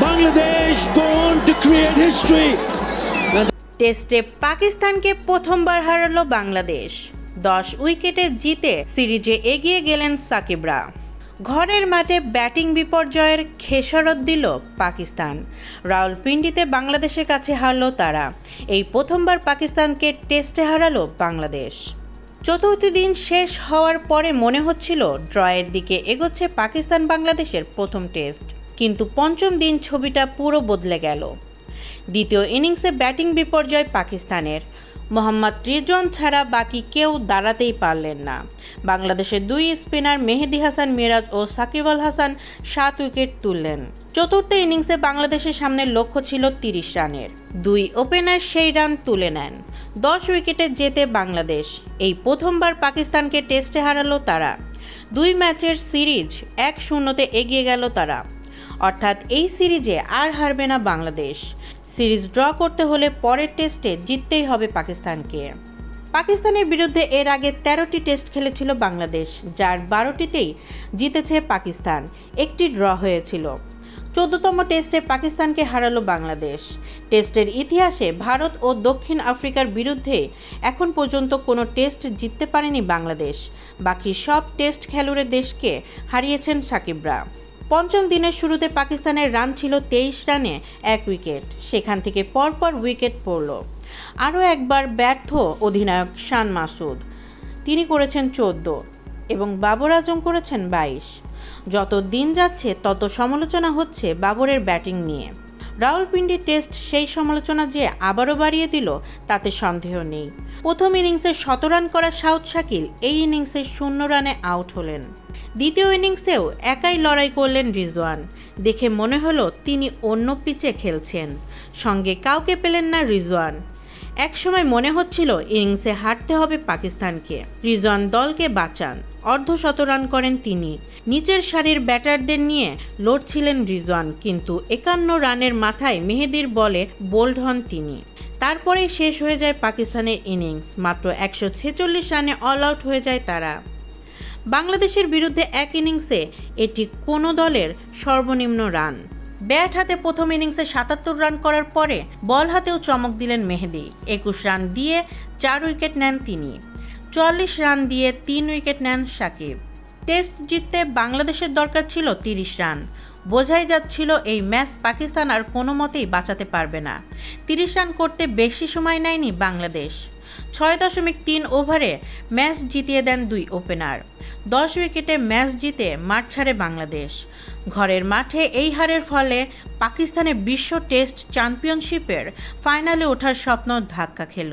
Bangladesh go on to create history. টেস্টে পাকিস্তানকে প্রথমবার হারালো বাংলাদেশ। দশ উইকেটে জিতে সিরিজে এগিয়ে গেলেন সাকিবরা। ঘরের মাঠে ব্যাটিং বিপর্যয়ের খেসারত দিল পাকিস্তান। রাওয়ালপিন্ডিতে বাংলাদেশের কাছে হারল তারা। এই প্রথমবার পাকিস্তানকে টেস্টে হারালো বাংলাদেশ। চতুর্থ দিন শেষ হওয়ার পরে মনে হচ্ছিল ড্রয়ের দিকে এগোচ্ছে পাকিস্তান বাংলাদেশের প্রথম টেস্ট। কিন্তু পঞ্চম দিন ছবিটা পুরো বদলে গেল। দ্বিতীয় ইনিংসে ব্যাটিং বিপর্যয় পাকিস্তানের। মোহাম্মদ রিজন ছাড়া বাকি কেউ দাঁড়াতেই পারলেন না। বাংলাদেশের দুই স্পিনার মেহেদি হাসান মিরাজ ও সাকিব আল হাসান সাত উইকেট তুললেন। চতুর্থ ইনিংসে বাংলাদেশের সামনে লক্ষ্য ছিল তিরিশ রানের। দুই ওপেনার সেই রান তুলে নেন। দশ উইকেটে জেতে বাংলাদেশ। এই প্রথমবার পাকিস্তানকে টেস্টে হারালো তারা। দুই ম্যাচের সিরিজ এক শূন্যতে এগিয়ে গেল তারা। অর্থাৎ এই সিরিজে আর হারবে না বাংলাদেশ। সিরিজ ড্র করতে হলে পরের টেস্টে জিততেই হবে পাকিস্তানকে। পাকিস্তানের বিরুদ্ধে এর আগে তেরোটি টেস্ট খেলেছিল বাংলাদেশ, যার বারোটিতেই জিতেছে পাকিস্তান। একটি ড্র হয়েছিল। চোদ্দতম টেস্টে পাকিস্তানকে হারালো বাংলাদেশ। টেস্টের ইতিহাসে ভারত ও দক্ষিণ আফ্রিকার বিরুদ্ধে এখন পর্যন্ত কোনো টেস্ট জিততে পারেনি বাংলাদেশ। বাকি সব টেস্ট খেলুড়ে দেশকে হারিয়েছেন সাকিবরা। পঞ্চম দিনের শুরুতে পাকিস্তানের রান ছিল তেইশ রানে এক উইকেট। সেখান থেকে পরপর উইকেট পড়ল। আরও একবার ব্যর্থ অধিনায়ক শান মাসুদ। তিনি করেছেন চোদ্দ এবং বাবর আজম করেছেন বাইশ। যত দিন যাচ্ছে, তত সমালোচনা হচ্ছে বাবরের ব্যাটিং নিয়ে। রাওয়ালপিন্ডি টেস্ট সেই সমালোচনা যে আবারও বাড়িয়ে দিল, তাতে সন্দেহ নেই। প্রথম ইনিংসে শত রান করা সাউথ শাকিল এই ইনিংসে শূন্য রানে আউট হলেন। দ্বিতীয় ইনিংসেও একাই লড়াই করলেন রিজওয়ান। দেখে মনে হলো তিনি অন্য পিচে খেলছেন। সঙ্গে কাউকে পেলেন না রিজওয়ান। একসময় মনে হচ্ছিল ইনিংসে হারতে হবে পাকিস্তানকে। রিজন দলকে বাঁচান। অর্ধ শতরান করেন তিনি। নিচের সারির ব্যাটারদের নিয়ে লড়ছিলেন রিজওয়ান, কিন্তু একান্ন রানের মাথায় মেহেদির বলে বোল্ড হন তিনি। তারপরেই শেষ হয়ে যায় পাকিস্তানের ইনিংস। মাত্র একশো ছেচল্লিশ রানে অল আউট হয়ে যায় তারা। বাংলাদেশের বিরুদ্ধে এক ইনিংসে এটি কোনো দলের সর্বনিম্ন রান। ব্যাট হাতে প্রথম ইনিংসে সাতাত্তর রান করার পরে বল হাতেও চমক দিলেন মেহেদি। একুশ রান দিয়ে চার উইকেট নেন তিনি। চুয়াল্লিশ রান দিয়ে তিন উইকেট নেন সাকিব। টেস্ট জিততে বাংলাদেশের দরকার ছিল তিরিশ রান। বোঝাই যাচ্ছিল এই ম্যাচ পাকিস্তান আর কোনো মতেই বাঁচাতে পারবে না। তিরিশ রান করতে বেশি সময় নেয়নি বাংলাদেশ। ছয় দশমিক তিন ওভারে ম্যাচ জিতিয়ে দেন দুই ওপেনার। দশ উইকেটে ম্যাচ জিতে মাঠ ছাড়ে বাংলাদেশ। ঘরের মাঠে এই হারের ফলে পাকিস্তানে বিশ্ব টেস্ট চ্যাম্পিয়নশিপের ফাইনালে ওঠার স্বপ্ন ধাক্কা খেল।